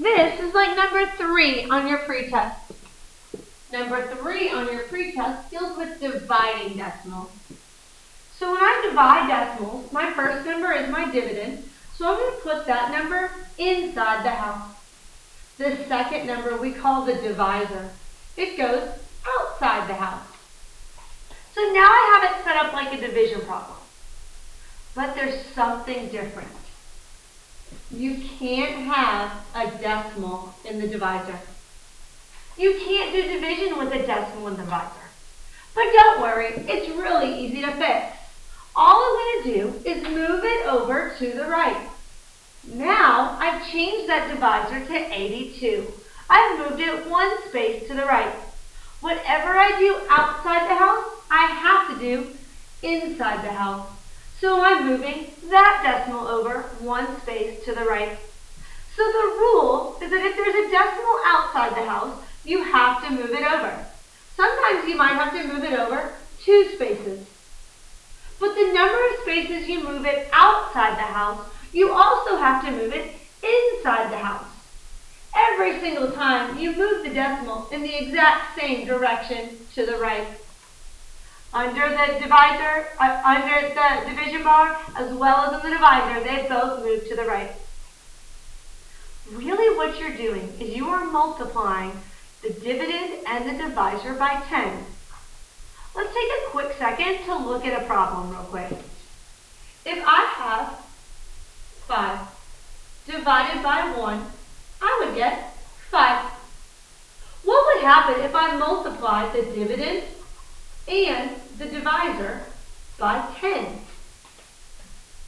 This is like number three on your pretest. Number three on your pretest deals with dividing decimals. So when I divide decimals, my first number is my dividend, so I'm going to put that number inside the house. The second number we call the divisor. It goes outside the house. So now I have it set up like a division problem. But there's something different. You can't have a decimal in the divisor. You can't do division with a decimal in the divisor. But don't worry, it's really easy to fix. All I'm going to do is move it over to the right. Now I've changed that divisor to 82. I've moved it one space to the right. Whatever I do outside the house, I have to do inside the house. So I'm moving that decimal over one space to the right. So the rule is that if there's a decimal outside the house, you have to move it over. Sometimes you might have to move it over two spaces. But the number of spaces you move it outside the house, you also have to move it inside the house. Every single time you move the decimal in the exact same direction to the right. Under the divisor, uh, under the division bar, as well as in the divisor, they both move to the right. Really what you're doing is you are multiplying the dividend and the divisor by 10. Let's take a quick second to look at a problem real quick. If I have 5 divided by 1, I would get 5. What would happen if I multiplied the dividend and the divisor by 10?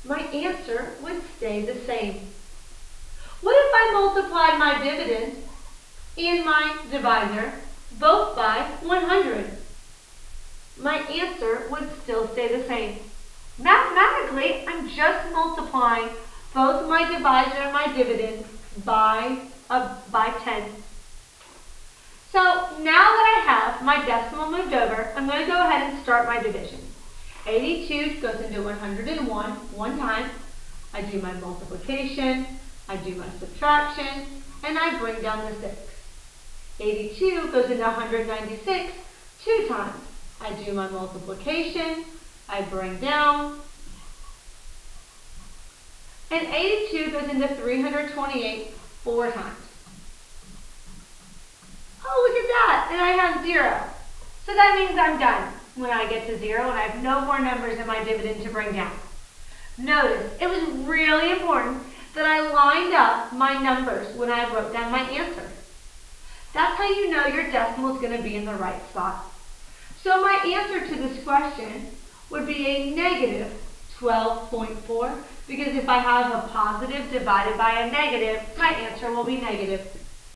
My answer would stay the same. What if I multiplied my dividend and my divisor both by 100? My answer would still stay the same. Mathematically, I'm just multiplying both my divisor and my dividend by, uh, by 10. So now that I have my decimal moved over, I'm going to go ahead and start my division. 82 goes into 101 one time. I do my multiplication, I do my subtraction, and I bring down the 6. 82 goes into 196 two times. I do my multiplication, I bring down, and 82 goes into 328 four times. Oh, look at that, and I have zero. So that means I'm done when I get to zero and I have no more numbers in my dividend to bring down. Notice, it was really important that I lined up my numbers when I wrote down my answer. That's how you know your decimal is going to be in the right spot. So my answer to this question would be a negative 12.4 because if I have a positive divided by a negative, my answer will be negative